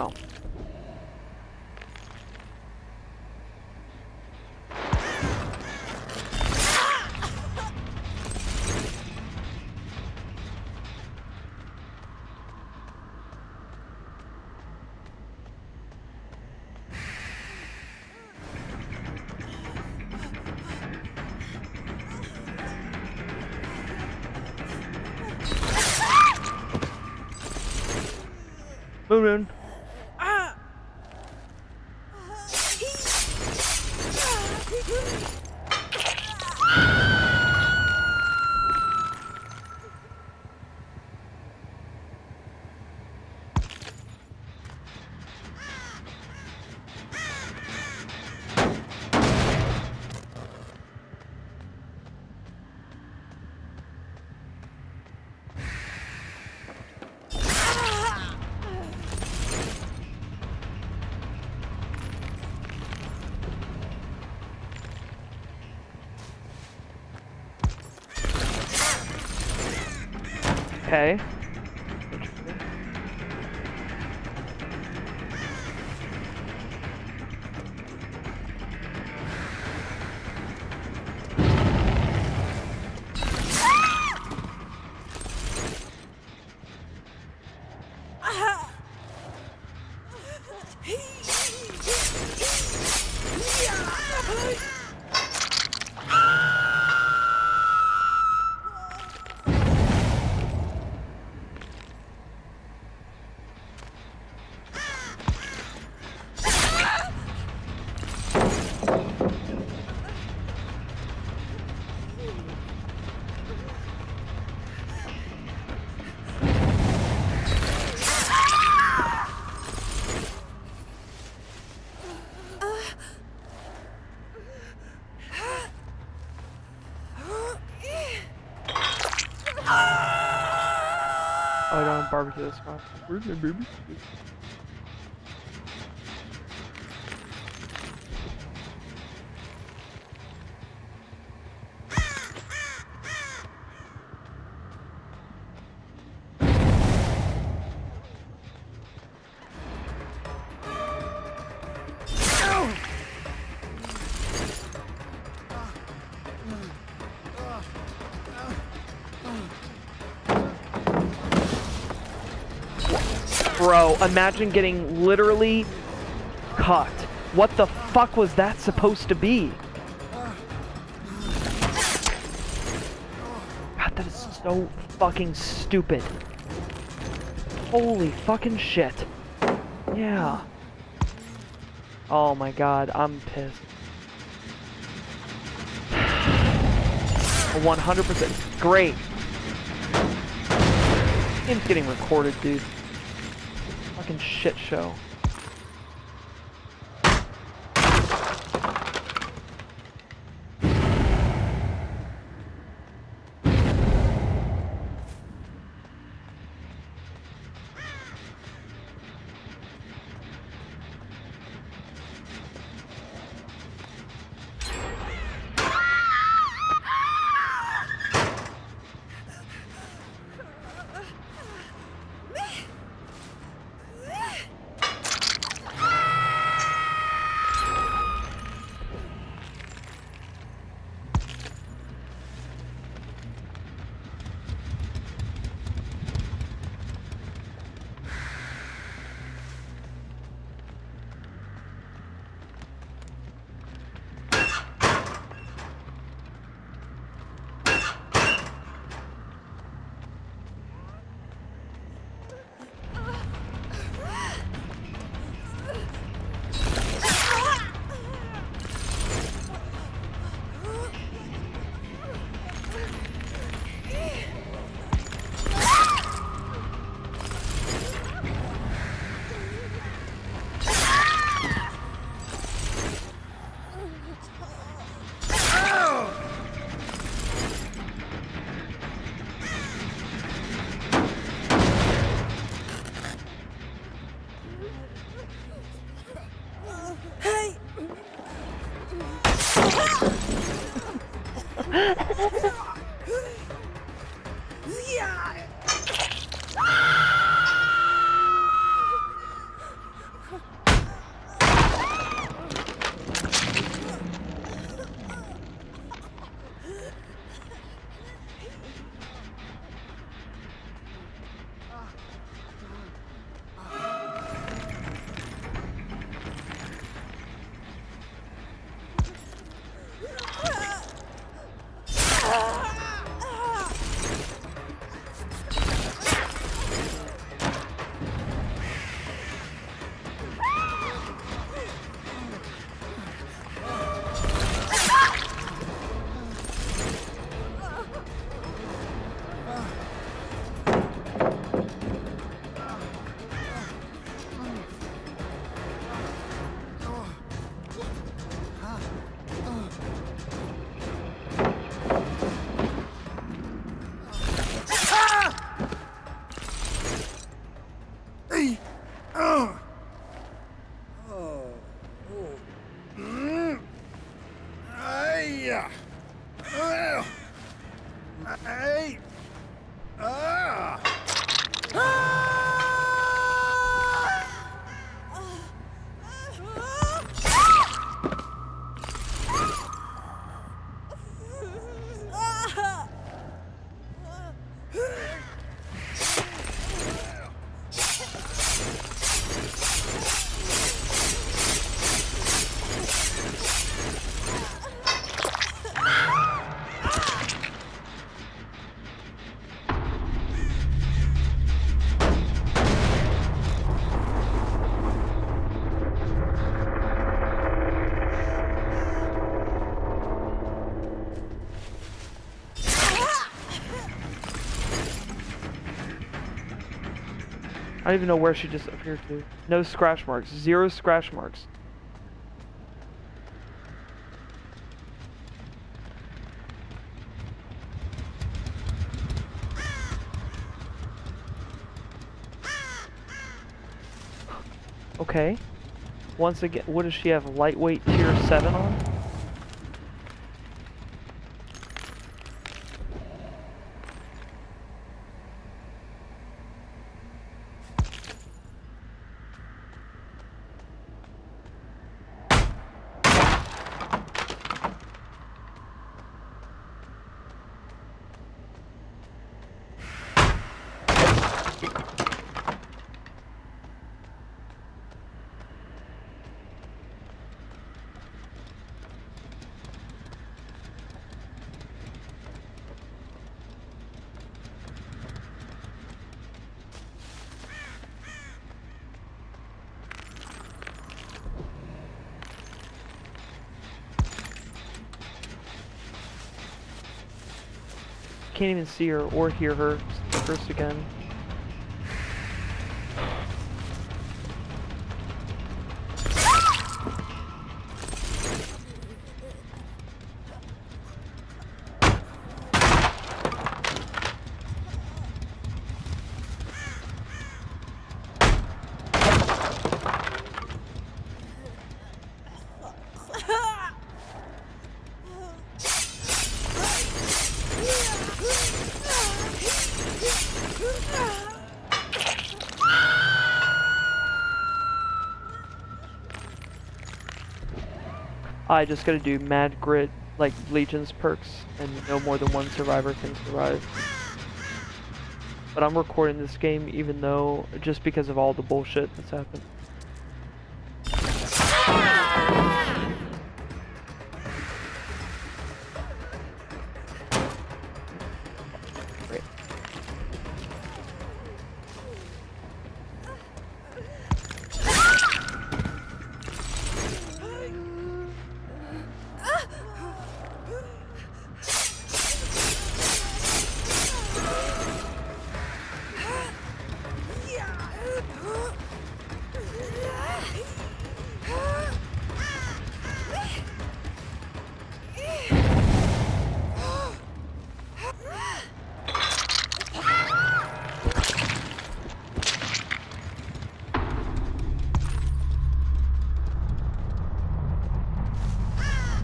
Wow. Moon Moon. Okay. Oh, I don't barbecue this one. Where's my baby? Bro, imagine getting literally cut. What the fuck was that supposed to be? God, that is so fucking stupid. Holy fucking shit. Yeah. Oh my god, I'm pissed. 100%. Great. Game's getting recorded, dude. Fucking shit show. Hey! Ah! I don't even know where she just appeared to. No scratch marks. Zero scratch marks. Okay. Once again, what does she have? Lightweight tier 7 on? Can't even see her or hear her first again. I just gotta do mad grit, like Legion's perks, and no more than one survivor can survive. But I'm recording this game even though, just because of all the bullshit that's happened.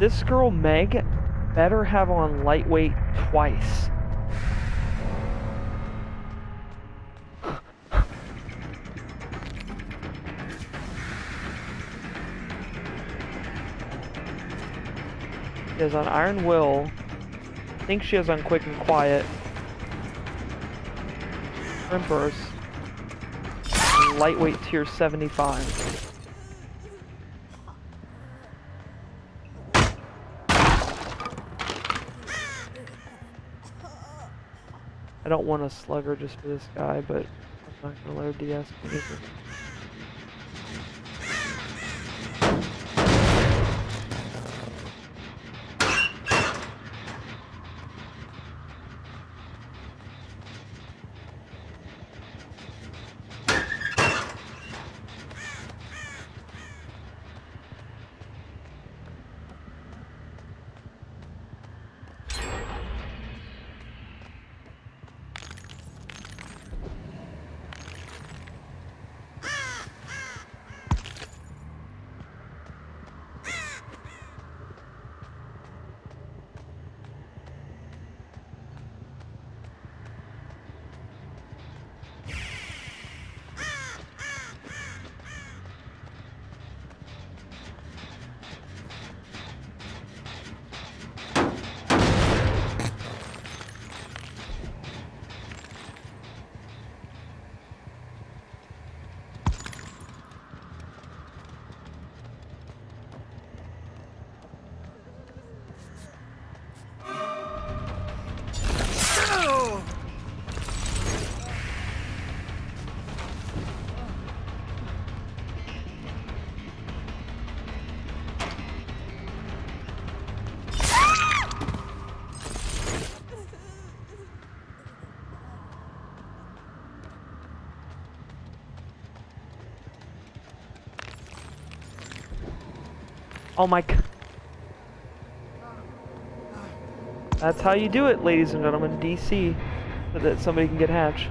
This girl Meg better have on lightweight twice. She has on Iron Will. I think she has on Quick and Quiet. And lightweight tier 75. I don't want a slugger just for this guy, but I'm not gonna let her DS Oh my god. That's how you do it, ladies and gentlemen. DC. So that somebody can get hatch.